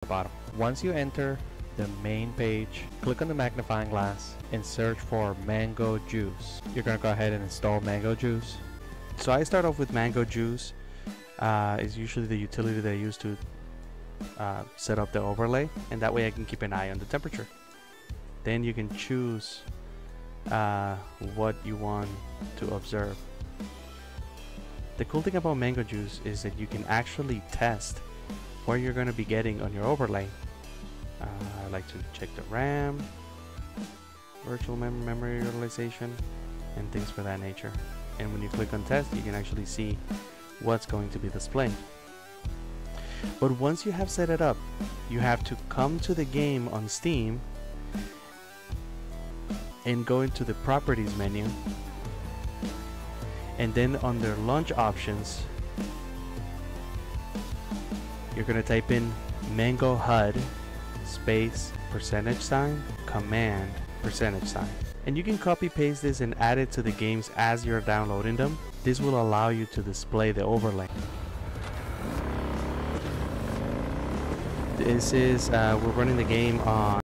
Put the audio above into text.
the bottom. Once you enter the main page, click on the magnifying glass and search for Mango Juice. You're gonna go ahead and install Mango Juice. So I start off with Mango Juice. Uh, is usually the utility that I use to uh, set up the overlay, and that way I can keep an eye on the temperature. Then you can choose uh, what you want to observe. The cool thing about Mango Juice is that you can actually test where you're going to be getting on your overlay. Uh, I like to check the RAM, virtual mem memory utilization, and things for that nature. And when you click on test, you can actually see what's going to be displayed. But once you have set it up, you have to come to the game on Steam and go into the properties menu and then under launch options you're gonna type in mango HUD space percentage sign command percentage sign. And you can copy paste this and add it to the games as you're downloading them. This will allow you to display the overlay. This is uh, we're running the game on